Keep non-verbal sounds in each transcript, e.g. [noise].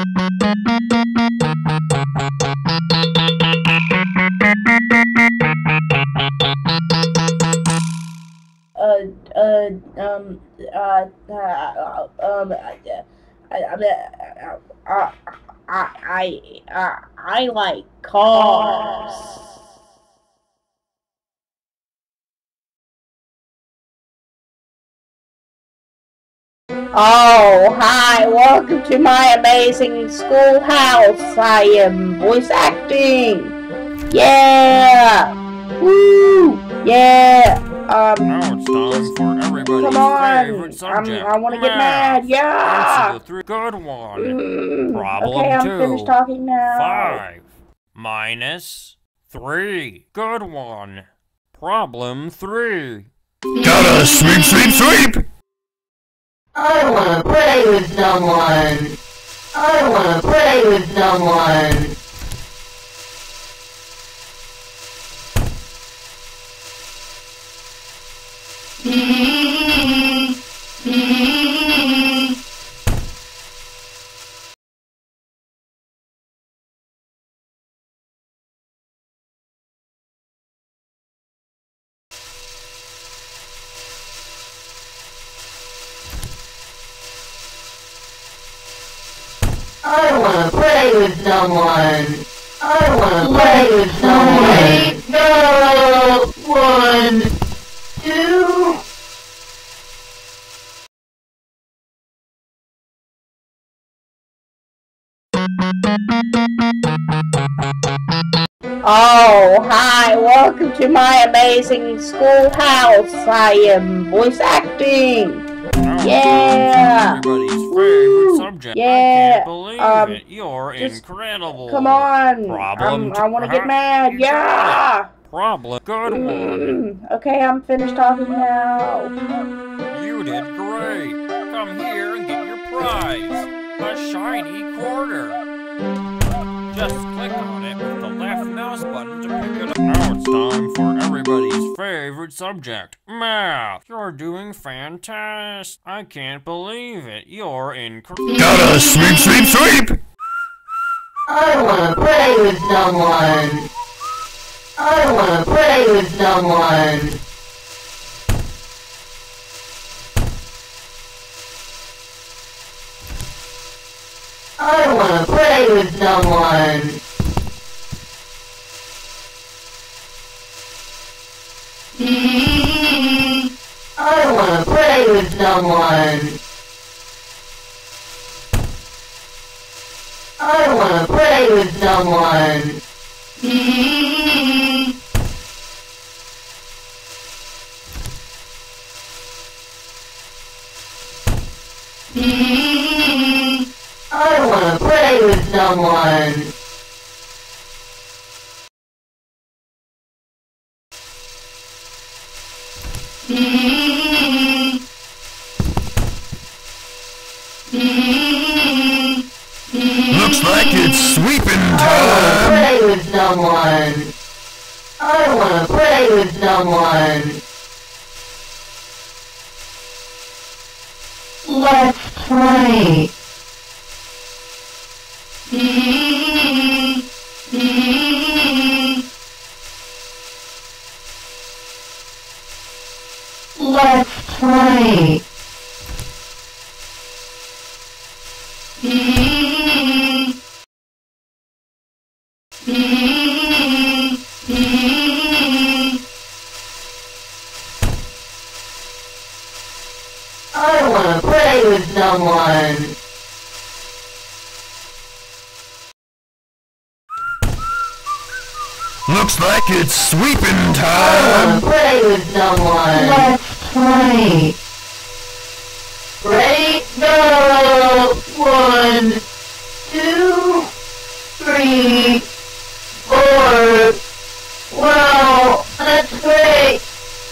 Uh, uh, um, uh, uh, um, I, I, I, I, I, I, I like cars. Oh, hi, welcome to my amazing schoolhouse. I am voice acting. Yeah! Woo! Yeah! Um, Now it's time for everybody's come on! favorite I'm. I want to get mad. Yeah! Answer the. Good one. Mm, Problem okay, I'm two. finished talking now. Five minus three. Good one. Problem three. Gotta sweep, sweep, sweep! I wanna play with someone. I wanna play with someone. I wanna play with someone. I wanna play with someone. Go! One, two. Oh, hi, welcome to my amazing schoolhouse. I am voice acting. Now Yeah. time for everybody's favorite Woo. subject. I can't believe Um, it. You're incredible. Come on. Problem I'm. I want to get mad. Yeah. Problem. Good one. Mm, okay, I'm finished talking now. You did great. Come here and get your prize. A shiny quarter. Just click on it with the left mouse button to pick it up. Now it's time for everybody's favorite subject, math. You're doing fantastic. I can't believe it. You're incredible. Gotta sweep, sweep, sweep! I wanna play with someone. I wanna play with someone. I don't [laughs] wanna play with someone. I don't wanna play with someone. I don't wanna play with someone. Wanna someone. Looks like it's sweeping I wanna play with someone. I wanna play with someone. Let's play. Let's play. I wanna play with someone. Looks like it's sweeping I time! wanna play with someone. Let's play. Ready? Go! One, two, three, four. Wow, that's great.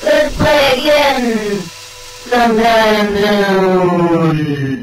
Let's play again. Sometime soon.